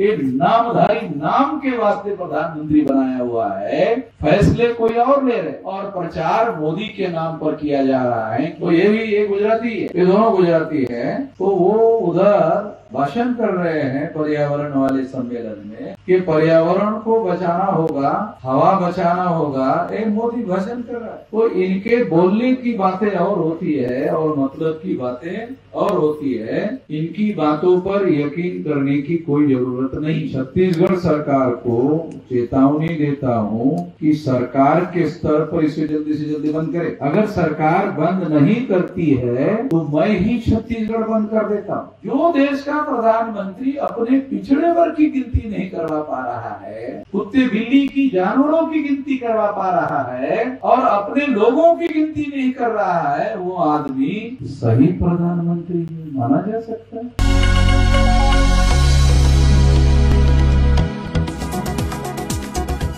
एक नामधारी नाम के वास्ते प्रधानमंत्री बनाया हुआ है। फैसले कोई और ले रहे। और प्रचार मोदी के नाम पर किया जा रहा है। तो ये भी ये गुजराती है। ये दोनों गुजराती है। तो वो उधर भाषण कर रहे हैं पर्यावरण वाले सम्मेलन में कि पर्यावरण को बचाना होगा, हवा बचाना होगा, एक मोदी भाषण कर रहा है। तो इनके बोलने की बातें और होती है और मतलब की बातें और होती है, इनकी बातों पर यकीन करने की कोई ज़रूरत नहीं। छत्तीसगढ़ सरकार को चेतावनी देता हूँ कि सरकार के स्तर पर इसे जल्दी से जल्दी बंद करे। अगर सरकार बंद नहीं करती है तो मैं ही छत्तीसगढ़ बंद कर देता हूँ। जो देश का प्रधानमंत्री अपने पिछड़े वर्ग की गिनती नहीं करवा पा रहा है, कुत्ते बिल्ली की जानवरों की गिनती करवा पा रहा है और अपने लोगों की गिनती नहीं कर रहा है, वो आदमी सही प्रधानमंत्री माना जा सकता। है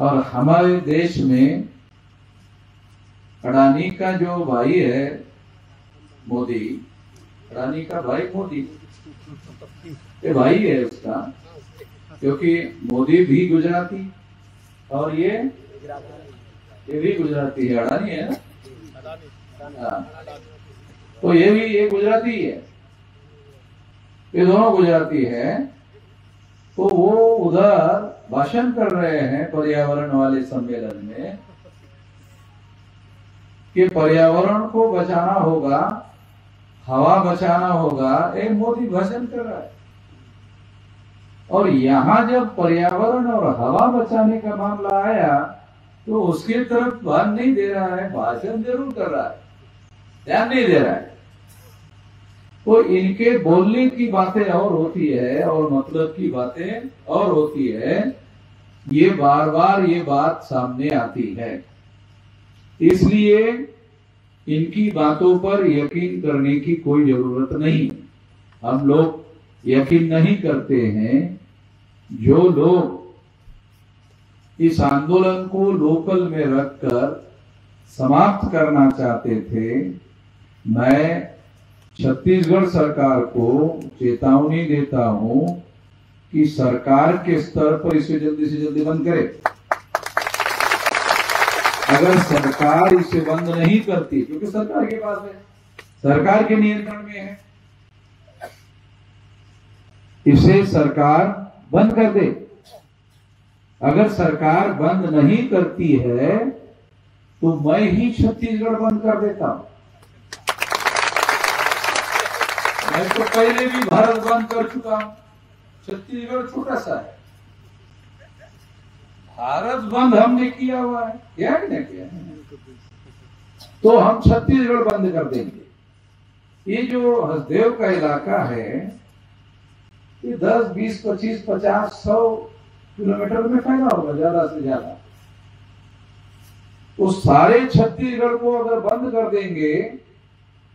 और हमारे देश में अडानी का जो भाई है मोदी, अडानी का भाई मोदी ये भाई है उसका, क्योंकि मोदी भी गुजराती, और ये ये भी गुजराती है, अडानी है ना? हाँ। तो ये भी, ये गुजराती है ये दोनों गुजराती है। तो वो उधर भाषण कर रहे हैं पर्यावरण वाले सम्मेलन में, कि पर्यावरण को बचाना होगा। हवा बचाना होगा, एक मोदी भाषण कर रहा है। और यहाँ जब पर्यावरण और हवा बचाने का मामला आया तो उसकी तरफ़ ध्यान नहीं दे रहा है, भाषण ज़रूर कर रहा है। ध्यान नहीं दे रहा है। तो इनके बोलने की बातें और होती है, और मतलब की बातें और होती है, ये बार बार ये बात सामने आती है। इसलिए इनकी बातों पर यकीन करने की कोई ज़रूरत नहीं। हम लोग यकीन नहीं करते हैं, जो लोग इस आंदोलन को लोकल में रखकर समाप्त करना चाहते थे, मैं छत्तीसगढ़ सरकार को चेतावनी देता हूँ कि सरकार के स्तर पर इसे जल्दी से जल्दी बंद करे। अगर सरकार इसे बंद नहीं करती, क्योंकि सरकार के पास है, सरकार के नियंत्रण में है, इसे सरकार बंद कर दे। अगर सरकार बंद नहीं करती है तो मैं ही छत्तीसगढ़ बंद कर देता हूँ। मैं तो पहले भी भारत बंद कर चुका हूँ। छत्तीसगढ़ छोटा सा है। भारत बंद हमने किया हुआ है। क्या नहीं किया? तो हम छत्तीसगढ़ बंद कर देंगे। ये जो हसदेव का इलाका है ये 10, 20, 25, 50, 100 किलोमीटर में फैला होगा ज़्यादा से ज़्यादा। तो सारे छत्तीसगढ़ को अगर बंद कर देंगे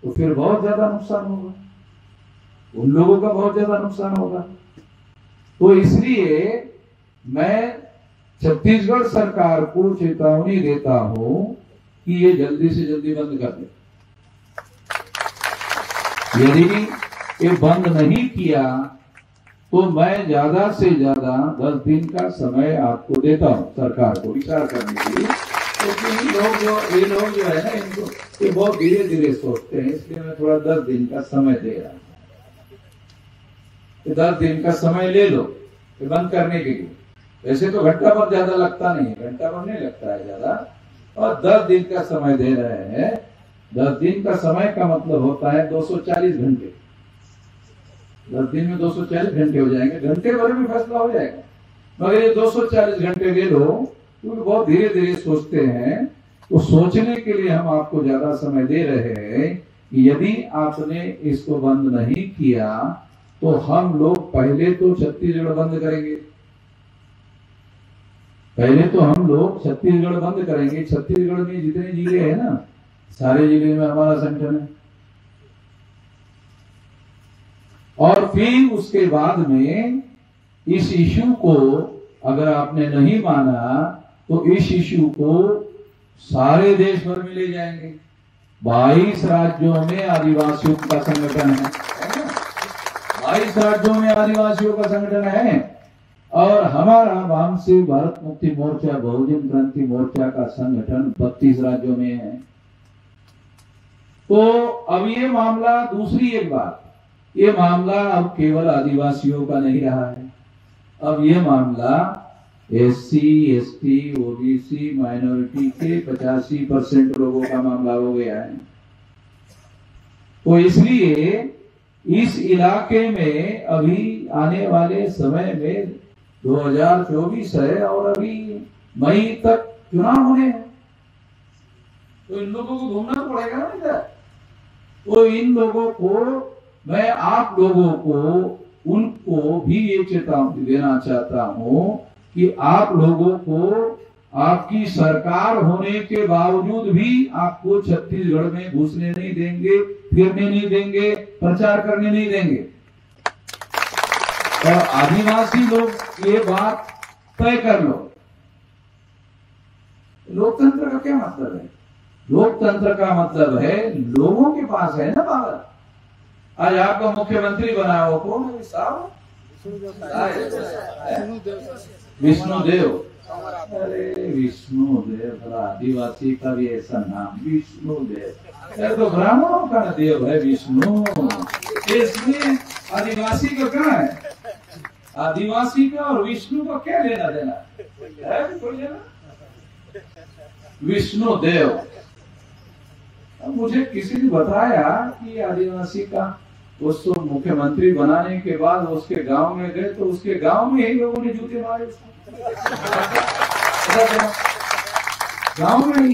तो फिर बहुत ज़्यादा नुकसान होगा। उन लोगों का बहुत ज़्यादा नुकसान होगा। तो इसलिए मैं छत्तीसगढ़ सरकार को चेतावनी देता हूँ कि ये जल्दी से जल्दी बंद कर दे। यदि ये बंद नहीं किया तो मैं ज़्यादा से ज़्यादा दस दिन का समय आपको देता हूँ, सरकार को विचार करने के लिए। क्योंकि लोग जो, ये लोग जो है ना, इनको, ये बहुत धीरे धीरे सोचते हैं, इसलिए मैं थोड़ा दस दिन का समय दे रहा हूँ। दस दिन का समय ले लो बंद करने के लिए। वैसे तो घंटा भर ज़्यादा लगता नहीं है, घंटा भर नहीं लगता है ज़्यादा। और दस दिन का समय दे रहे हैं। दस दिन का समय का मतलब होता है 240 घंटे। दस दिन में 240 घंटे हो जाएँगे। घंटे भर में फैसला हो जाएगा। मगर ये 240 घंटे ले लो, क्योंकि बहुत धीरे धीरे सोचते हैं। तो सोचने के लिए हम आपको ज़्यादा समय दे रहे हैं कि यदि आपने इसको बंद नहीं किया तो हम लोग पहले तो छत्तीसगढ़ बंद करेंगे। पहले तो हम लोग छत्तीसगढ़ बंद करेंगे। छत्तीसगढ़ में जितने ज़िले हैं ना, सारे ज़िले में हमारा संगठन है। और फिर उसके बाद में इस इशू को अगर आपने नहीं माना तो इस इशू को सारे देश भर में ले जाएँगे। बाईस राज्यों में आदिवासियों का संगठन है। बाईस राज्यों में आदिवासियों का संगठन है। हमारा वाम से भारत मुक्ति मोर्चा, बहुजन क्रांति मोर्चा का संगठन बत्तीस राज्यों में है। तो अब ये मामला दूसरी एक बात। ये मामला अब केवल आदिवासियों का नहीं रहा है। अब ये मामला S C S T OBC, minority के पचासी परसेंट लोगों का मामला हो गया है। तो इसलिए इस इलाके में अभी आने वाले समय में 2024 है और अभी मई तक चुनाव होने हैं। तो इन लोगों को घूमना पड़ेगा ना इधर। तो इन लोगों को, मैं आप लोगों को, उनको भी ये चेतावनी देना चाहता हूँ कि आप लोगों को आपकी सरकार होने के बावजूद भी आपको छत्तीसगढ़ में घुसने नहीं देंगे, फिरने नहीं देंगे, प्रचार करने नहीं देंगे। और आदिवासी लोग ये बात तय कर लो। लोकतंत्र का क्या मतलब है? लोकतंत्र का मतलब है लोगों के पास है ना पावर। आज आपका मुख्यमंत्री बना हो, कौन है? विष्णु देव अरे विष्णु देव आदिवासी का भी ऐसा नाम विष्णु देव अरे तो ब्राह्मणों का देव है विष्णु। इसमें आदिवासी का कहा है? आदिवासी का और विष्णु का क्या लेना देना? है? विष्णु देव। अब मुझे किसी ने बताया कि आदिवासी का उसको मुख्यमंत्री बनाने के बाद उसके गाँव में गए तो उसके गाँव में ही लोगों ने जूते मारे गाँव में ही।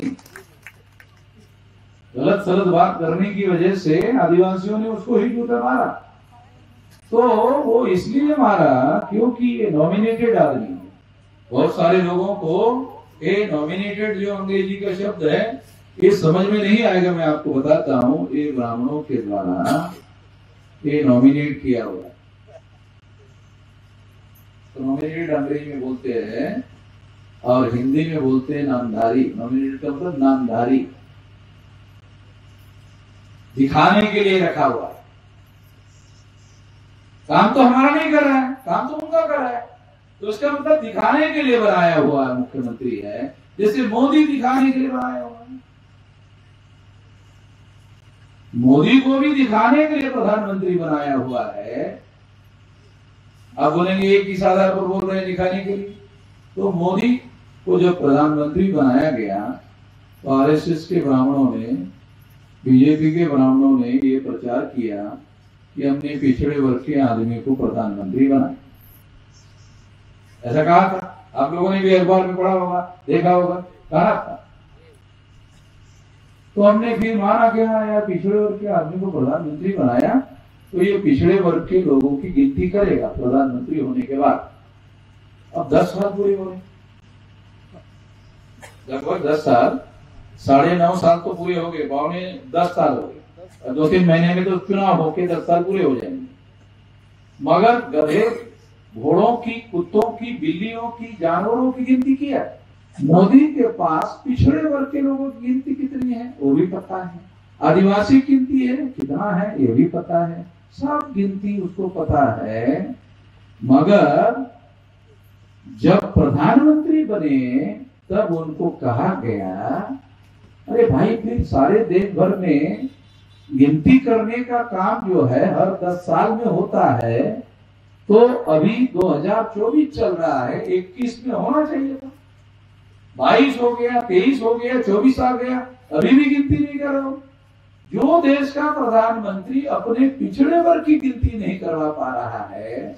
गलत सलत बात करने की वजह से आदिवासियों ने उसको ही जूते मारा। तो वो इसलिए मारा क्योंकि ये नॉमिनेटेड आदमी बहुत सारे लोगों को ये नॉमिनेटेड जो अंग्रेज़ी का शब्द है, ये समझ में नहीं आएगा, मैं आपको बताता हूँ, ये ब्राह्मणों के द्वारा ये नॉमिनेट किया हुआ तो नॉमिनेटेड अंग्रेज़ी में बोलते हैं और हिंदी में बोलते हैं नामधारी। नॉमिनेटेड का मतलब नामधारी। दिखाने के लिए रखा हुआ काम तो हमारा नहीं कर रहा है, काम तो उनका कर रहा है। तो उसका मतलब दिखाने के लिए बनाया हुआ है मुख्यमंत्री है, जैसे मोदी दिखाने के लिए बनाया हुआ है। मोदी को भी दिखाने के लिए प्रधानमंत्री बनाया हुआ है। अब बोलेंगे एक किस आधार पर बोल रहे हैं दिखाने के लिए। तो मोदी को जब प्रधानमंत्री बनाया गया तो आरएसएस के ब्राह्मणों ने, बीजेपी के ब्राह्मणों ने ये प्रचार किया कि हमने पिछड़े वर्ग के आदमी को प्रधानमंत्री बनाया। ऐसा कहा था। आप लोगों ने भी अखबार में पढ़ा होगा, देखा होगा, कहा था। तो हमने फिर माना क्या? यार पिछड़े वर्ग के आदमी को प्रधानमंत्री बनाया तो ये पिछड़े वर्ग के लोगों की गिनती करेगा, प्रधानमंत्री होने के बाद। अब दस साल पूरे हो गए। लगभग दस साल, साढ़े नौ साल तो पूरे हो गए, पौने दस साल हो गए। दो तीन महीने में तो चुनाव होके दस साल पूरे हो जाएँगे। मगर गधे घोड़ों की, कुत्तों की, बिल्लियों की, जानवरों की गिनती किया मोदी के पास पिछड़े वर्ग के लोगों की गिनती कितनी है, वो भी पता है। आदिवासी गिनती है, कितना है, ये भी पता है। सब गिनती उसको पता है। मगर जब प्रधानमंत्री बने, तब उनको कहा गया, अरे भाई, फिर सारे देश भर में गिनती करने का काम जो है, हर दस साल में होता है तो अभी 2024 चल रहा है 21 में होना चाहिए था। बाईस हो गया, तेईस हो गया, चौबीस आ गया, अभी भी गिनती नहीं कर रहा हूँ। जो देश का प्रधानमंत्री अपने पिछड़े वर्ग की गिनती नहीं करवा पा रहा है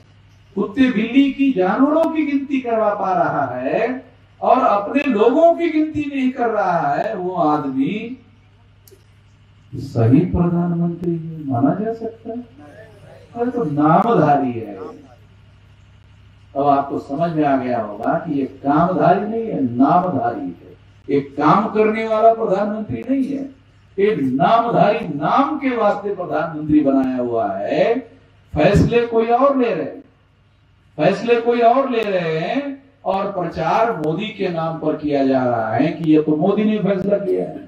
कुत्ते बिल्ली की जानवरों की गिनती करवा पा रहा है, और अपने लोगों की गिनती नहीं कर रहा है, वो आदमी सही प्रधानमंत्री है माना जा सकता है। तो नामधारी है। अब आपको समझ में आ गया होगा कि ये कामधारी नहीं है, नामधारी है। एक काम करने वाला प्रधानमंत्री नहीं है। एक नामधारी नाम के वास्ते प्रधानमंत्री बनाया हुआ है। फैसले कोई और ले रहे हैं। फैसले कोई और ले रहे हैं और प्रचार मोदी के नाम पर किया जा रहा है कि ये तो मोदी ने फैसला किया है।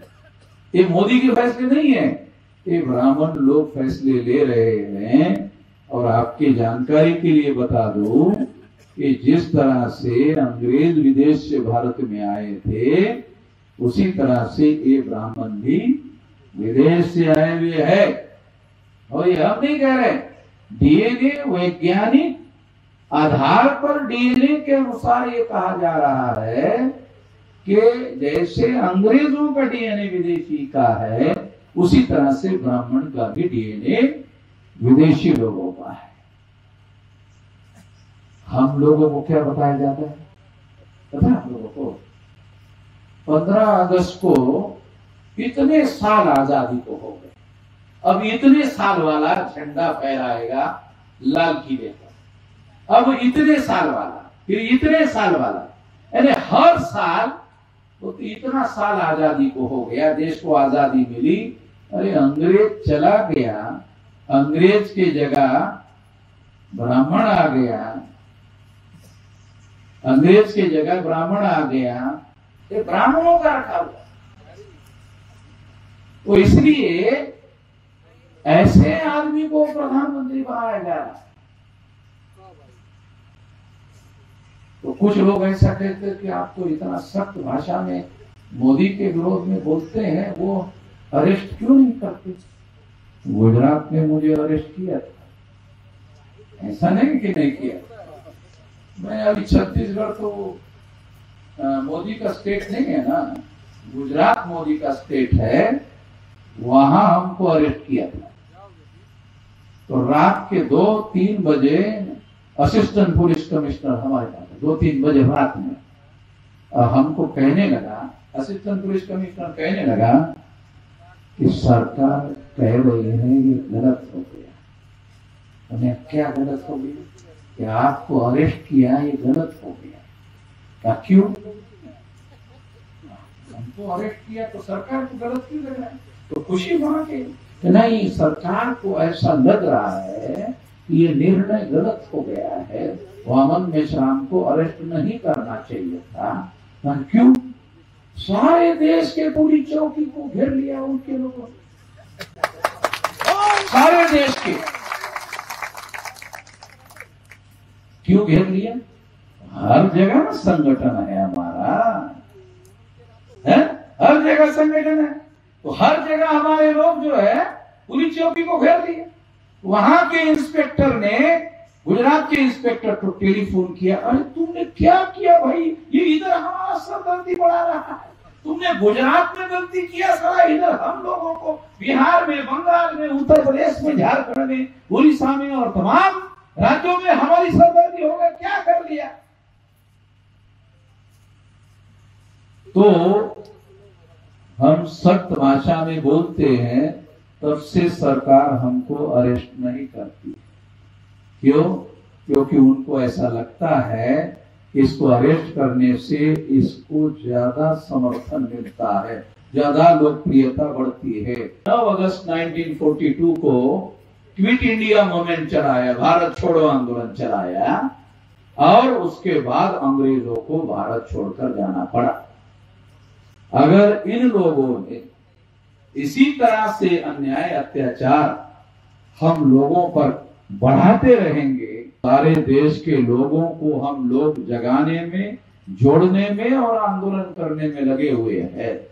ये मोदी के फैसले नहीं है। ये ब्राह्मण लोग फैसले ले रहे हैं और आपकी जानकारी के लिए बता दू कि जिस तरह से अंग्रेज़ विदेश से भारत में आए थे, उसी तरह से ये ब्राह्मण भी विदेश से आए हुए है। और ये हम नहीं कह रहे, डीएनए वैज्ञानिक आधार पर डीएनए के अनुसार ये कहा जा रहा है कि जैसे अंग्रेज़ों का डीएनए विदेशी का है, उसी तरह से ब्राह्मण का भी डीएनए विदेशी लोगों का है। हम लोगों को क्या बताया जाता है? पता हम लोगों को? पंद्रह अगस्त को इतने साल आज़ादी को हो गए। अब इतने साल वाला झंडा फहराएगा लाल किले पर। अब इतने साल वाला, फिर इतने साल वाला, यानी हर साल तो इतना साल आज़ादी को हो गया, देश को आज़ादी मिली। अरे अंग्रेज़ चला गया, अंग्रेज़ की जगह ब्राह्मण आ गया। अंग्रेज़ की जगह ब्राह्मण आ गया। ये ब्राह्मणों का रखा हुआ। तो इसलिए ऐसे आदमी को प्रधानमंत्री बनाया जा तो कुछ लोग ऐसा कहते कि आप तो इतना सख्त भाषा में मोदी के विरोध में बोलते हैं, वो अरेस्ट क्यों नहीं करते? गुजरात में मुझे अरेस्ट किया था। ऐसा नहीं कि नहीं किया। मैं अभी छत्तीसगढ़ तो मोदी का स्टेट नहीं है ना। गुजरात मोदी का स्टेट है, वहाँ हमको अरेस्ट किया था। तो रात के दो तीन बजे असिस्टेंट पुलिस कमिश्नर हमारे पास दो तीन बजे रात में। हमको कहने लगा, असिस्टेंट पुलिस कमिश्नर कहने लगा कि सरकार कह रही है ये गलत हो गया। उन्हें क्या गलत हो गया? कि आपको अरेस्ट किया, ये गलत हो गया। क्या क्यों? हमको अरेस्ट किया तो सरकार को गलत क्यों लग रहा है? तो खुशी वहाँ के। नहीं, सरकार को ऐसा लग रहा है ये निर्णय गलत हो गया है। वामन मेश्राम को अरेस्ट नहीं करना चाहिए था। क्यों? सारे देश के पूरी चौकी को घेर लिया उनके लोगों ने। सारे देश के। क्यों घेर लिया? हर जगह ना संगठन है हमारा। है? हर जगह संगठन है। तो हर जगह हमारे लोग जो है पूरी चौकी को घेर दिए वहाँ के इंस्पेक्टर ने गुजरात के इंस्पेक्टर को टेलीफोन किया, अरे तुमने क्या किया भाई? ये इधर हमारा सरदर्दी बढ़ा रहा है। तुमने गुजरात में गलती किया सारा इधर हम लोगों को बिहार में, बंगाल में, उत्तर प्रदेश में, झारखंड में, उड़ीसा में और तमाम राज्यों में हमारी सरदर्दी हो गई। क्या कर लिया? तो हम सख्त भाषा में बोलते हैं, तब से सरकार हमको अरेस्ट नहीं करती। क्यों? क्योंकि उनको ऐसा लगता है इसको अरेस्ट करने से इसको ज़्यादा समर्थन मिलता है, ज़्यादा लोकप्रियता बढ़ती है। 9 अगस्त 1942 को क्विट इंडिया मूवमेंट चलाया, भारत छोड़ो आंदोलन चलाया, और उसके बाद अंग्रेज़ों को भारत छोड़कर जाना पड़ा। अगर इन लोगों ने इसी तरह से अन्याय, अत्याचार हम लोगों पर बढ़ाते रहेंगे। सारे देश के लोगों को हम लोग जगाने में, जोड़ने में और आंदोलन करने में लगे हुए हैं।